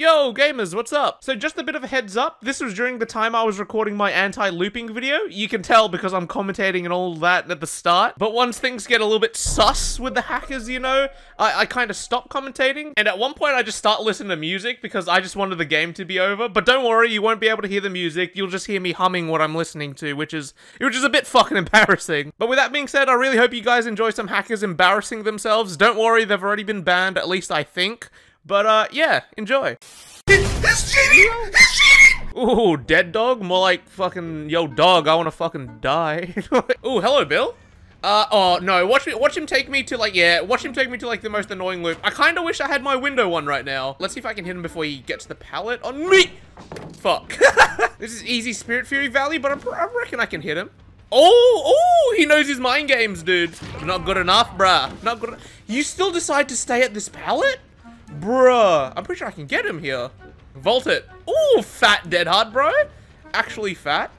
Yo, gamers, what's up? So just a bit of a heads up, this was during the time I was recording my anti-looping video. You can tell because I'm commentating and all that at the start. But once things get a little bit sus with the hackers, you know, I, I kind of stop commentating. And at one point I just start listening to music because I just wanted the game to be over. But don't worry, you won't be able to hear the music. You'll just hear me humming what I'm listening to, which is which is a bit fucking embarrassing. But with that being said, I really hope you guys enjoy some hackers embarrassing themselves. Don't worry, they've already been banned, at least I think. But, uh, yeah, enjoy. He's cheating! He's cheating! Ooh, dead dog? More like fucking, yo, dog, I wanna fucking die. Ooh, hello, Bill. Uh, oh, no, watch me, watch him take me to, like, yeah, watch him take me to, like, the most annoying loop. I kinda wish I had my window one right now. Let's see if I can hit him before he gets the pallet on me! Fuck. this is easy Spirit Fury Valley, but I'm, I reckon I can hit him. Oh, oh, he knows his mind games, dude. Not good enough, bruh. Not good You still decide to stay at this pallet? Bruh. I'm pretty sure I can get him here. Vault it. Ooh, fat dead hard, bro. Actually fat.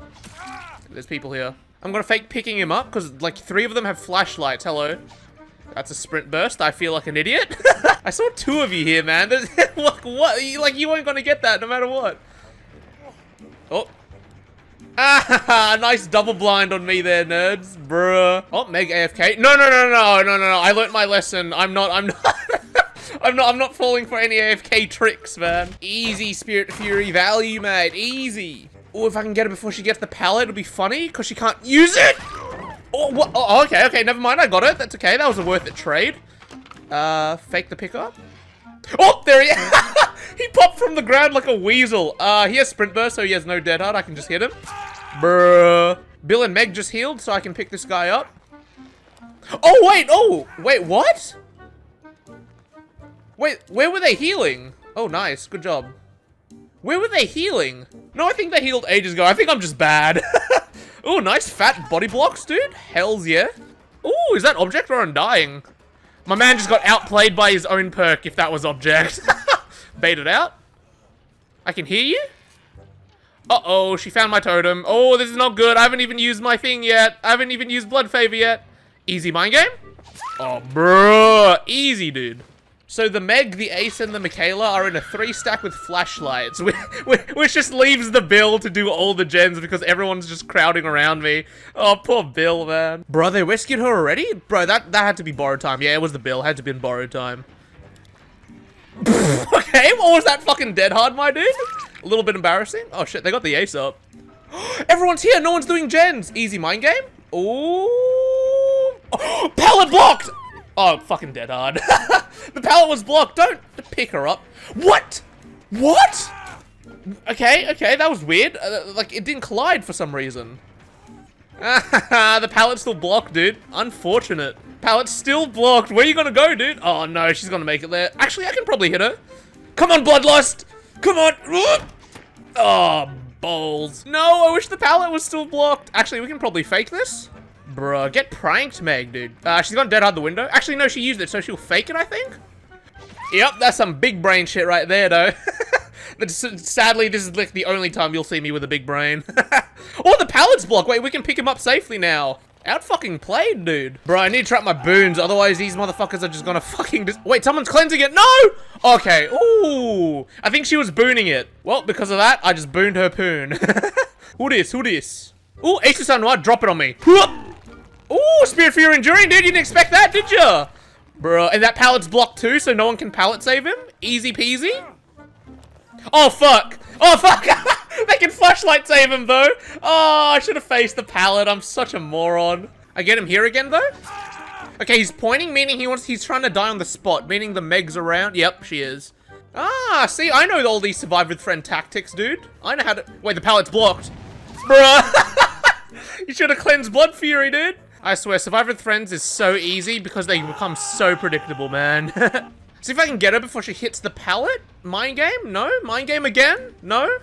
There's people here. I'm gonna fake picking him up because like three of them have flashlights. Hello. That's a sprint burst. I feel like an idiot. I saw two of you here, man. Like, what? Like, you weren't gonna get that no matter what. Oh. Ah, nice double blind on me there, nerds. Bruh. Oh, Meg AFK. No, no, no, no, no, no, no. I learnt my lesson. I'm not, I'm not. I'm not, I'm not falling for any AFK tricks, man. Easy, Spirit Fury value, mate. Easy. Oh, if I can get her before she gets the pallet, it'll be funny, because she can't use it. Oh, what? Oh, okay, okay, never mind. I got it. That's okay. That was a worth it trade. Uh, fake the pickup. Oh, there he is! He popped from the ground like a weasel. Uh, he has sprint burst, so he has no dead hard. I can just hit him. Bruh. Bill and Meg just healed, so I can pick this guy up. Oh, wait. Oh, wait, what? Wait, where were they healing? Oh, nice. Good job. Where were they healing? No, I think they healed ages ago. I think I'm just bad. oh, nice fat body blocks, dude. Hells yeah. Oh, is that object or undying? My man just got outplayed by his own perk, if that was object. Baited out. I can hear you. Uh-oh, she found my totem. Oh, this is not good. I haven't even used my thing yet. I haven't even used Blood Favor yet. Easy mind game? Oh, bro, Easy, dude. So the Meg, the Ace, and the Mikaela are in a three stack with flashlights, which just leaves the Bill to do all the gens because everyone's just crowding around me. Oh, poor Bill, man. Bro, they rescued her already? Bro, that, that had to be borrowed time. Yeah, it was the Bill. Had to be in borrowed time. okay, what was that fucking dead hard, my dude? A little bit embarrassing. Oh shit, they got the Ace up. Everyone's here. No one's doing gens. Easy mind game. Ooh. Oh, pallet blocked! Oh, fucking dead hard. the pallet was blocked. Don't pick her up. What? What? Okay, okay, that was weird. Uh, like, it didn't collide for some reason. the pallet's still blocked, dude. Unfortunate. Pallet's still blocked. Where you gonna go, dude? Oh, no, she's gonna make it there. Actually, I can probably hit her. Come on, Bloodlust! Come on! Oh, balls. No, I wish the pallet was still blocked. Actually, we can probably fake this. Bruh, get pranked, Meg, dude. Uh, she's gonna dead hard the window. Actually, no, she used it, so she'll fake it, I think? Yep, that's some big brain shit right there, though. Sadly, this is like the only time you'll see me with a big brain. oh, the pallet's block. Wait, we can pick him up safely now. Out fucking played, dude. Bro, I need to trap my boons, otherwise these motherfuckers are just gonna fucking Wait, someone's cleansing it. No! Okay, ooh. I think she was booning it. Well, because of that, I just booned her poon. who this? Who this? Ooh, Asus Noir, drop it on me. Ooh, Spirit Fury Enduring, dude. You didn't expect that, did you? Bro, and that pallet's blocked too, so no one can pallet save him? Easy peasy? Oh, fuck. Oh, fuck. they can flashlight save him, though. Oh, I should have faced the pallet. I'm such a moron. I get him here again, though? Okay, he's pointing, meaning he wants- he's trying to die on the spot, meaning the Meg's around. Yep, she is. Ah, see, I know all these survive with friend tactics, dude. I know how to- Wait, the pallet's blocked. Bruh. you should have cleansed Blood Fury, dude. I swear, Survive with Friends is so easy because they become so predictable, man. See if I can get her before she hits the pallet. Mind game? No? Mind game again? No?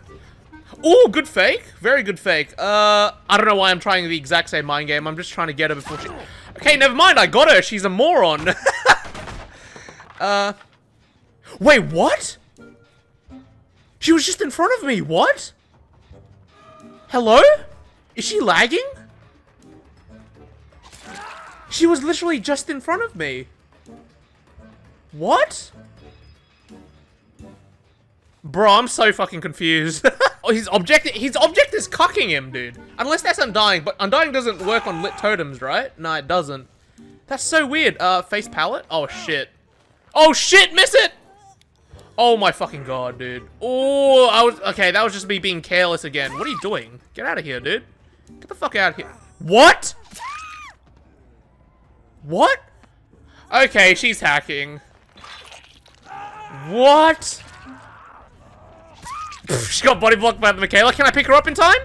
Oh, good fake. Very good fake. Uh, I don't know why I'm trying the exact same mind game. I'm just trying to get her before she... Okay, never mind. I got her. She's a moron. uh... Wait, what? She was just in front of me. What? Hello? Is she lagging? She was literally just in front of me. What? Bro, I'm so fucking confused. oh, his object, his object is cucking him, dude. Unless that's Undying, but Undying doesn't work on lit totems, right? No, it doesn't. That's so weird. Uh, face pallet? Oh, shit. Oh, shit, miss it! Oh my fucking god, dude. Oh, I was, okay, that was just me being careless again. What are you doing? Get out of here, dude. Get the fuck out of here. What? What? Okay, she's hacking. What? she got body blocked by Mikaela. Can I pick her up in time?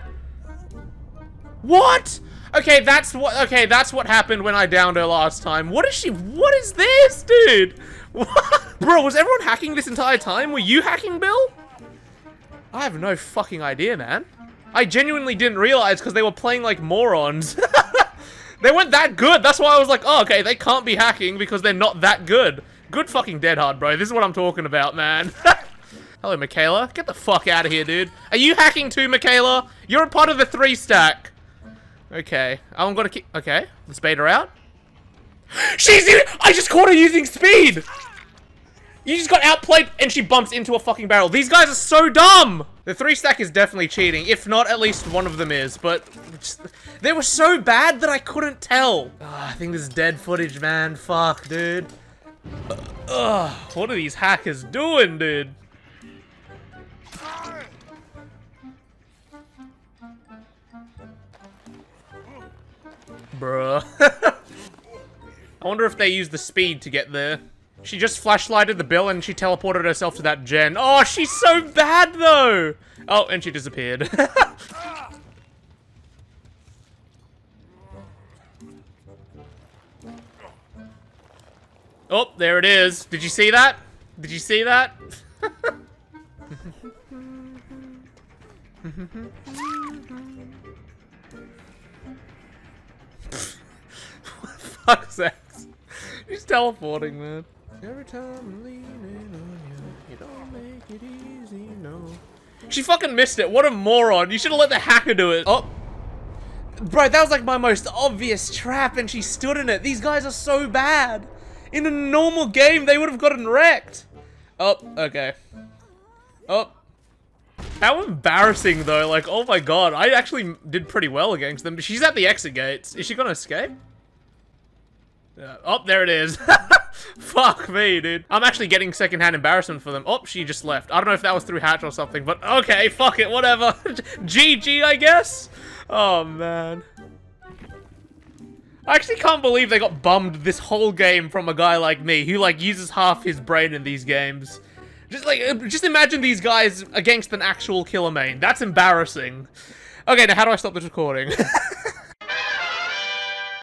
What? Okay, that's what. Okay, that's what happened when I downed her last time. What is she? What is this, dude? What? Bro, was everyone hacking this entire time? Were you hacking, Bill? I have no fucking idea, man. I genuinely didn't realize because they were playing like morons. they weren't that good. That's why I was like, oh, okay, they can't be hacking because they're not that good. Good fucking Dead Hard, bro. This is what I'm talking about, man. Hello, Mikaela. Get the fuck out of here, dude. Are you hacking too, Mikaela? You're a part of the three stack. Okay. I'm gonna keep... Okay. Let's bait her out. She's in... I just caught her using speed! You just got outplayed and she bumps into a fucking barrel. These guys are so dumb! The three stack is definitely cheating. If not, at least one of them is. But just, they were so bad that I couldn't tell. Oh, I think this is dead footage, man. Fuck, dude. Ugh, what are these hackers doing, dude? Bruh. I wonder if they use the speed to get there. She just flashlighted the bill and she teleported herself to that gen. Oh, she's so bad though! Oh, and she disappeared. oh, there it is. Did you see that? Did you see that? Fuck's that? He's teleporting, man. Every time I'm leaning on you, you don't make it easy, no. She fucking missed it. What a moron. You should have let the hacker do it. Oh. Bro, that was like my most obvious trap and she stood in it. These guys are so bad. In a normal game, they would have gotten wrecked. Oh, okay. Oh. How embarrassing, though. Like, oh my god. I actually did pretty well against them. She's at the exit gates. Is she gonna escape? Uh, oh, there it is. Fuck me, dude. I'm actually getting secondhand embarrassment for them. Oh, she just left. I don't know if that was through hatch or something, but okay, fuck it, whatever. GG, I guess. Oh, man. I actually can't believe they got bummed this whole game from a guy like me who, like, uses half his brain in these games. Just, like, uh, just imagine these guys against an actual killer main. That's embarrassing. Okay, now how do I stop this recording?